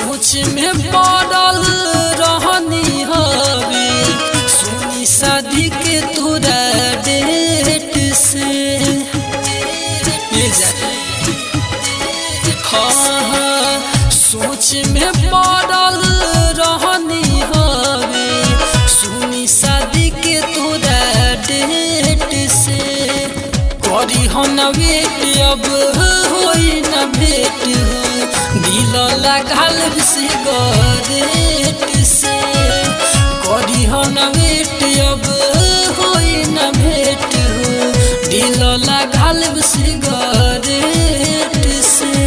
में पड़ल रहनी हवे सुनी शादी के तोरा डेट से। हाँ हाँ सोच में पड़ल रहनी हवे सुनी शादी के तोरा डेट से। करी हो न वेट, अब होई न भेट हो। दिल लगाल से गेट से। करी हो न भेट, अब हो न भेट। हो दिल लगाल से गेट से।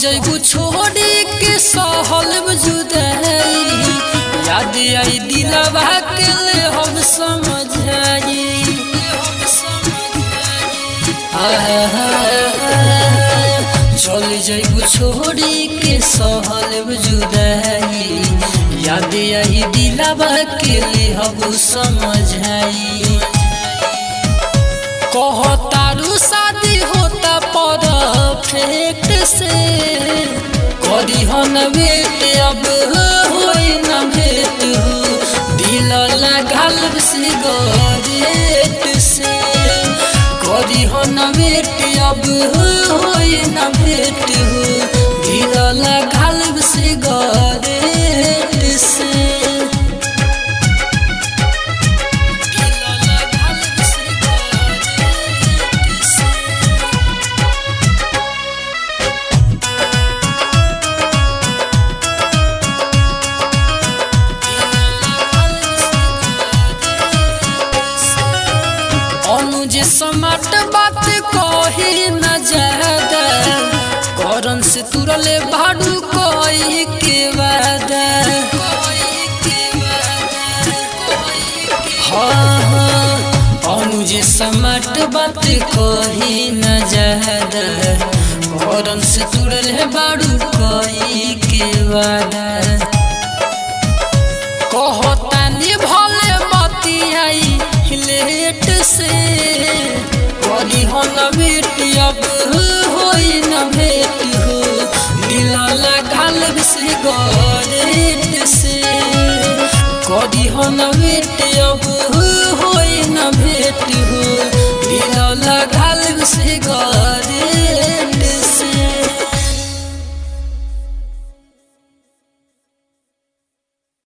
जैबू छोड़ी के सहल जुदाई याद आई दिलवा के ले हम समझाई चल जैबू छोड़ी के सहल जुदाई याद आई दिलवा के ले हम समझाई परफेक्ट से करी हो न अब न भेट हो दिल लगाल सिगरेट से करी हो न अब होई अनुज समाट बात कही न ज़्यादा, करन से तुरले भाड़ू कोई के वादा हाँ हाँ समाट बात कही न ज़्यादा, करन से तुरले भाड़ू कोई के वादा कहतानी भले बतियाई लेट से करी हो न अब हो न भेट हो। दिला लगाल से गरेट से करी हो न अब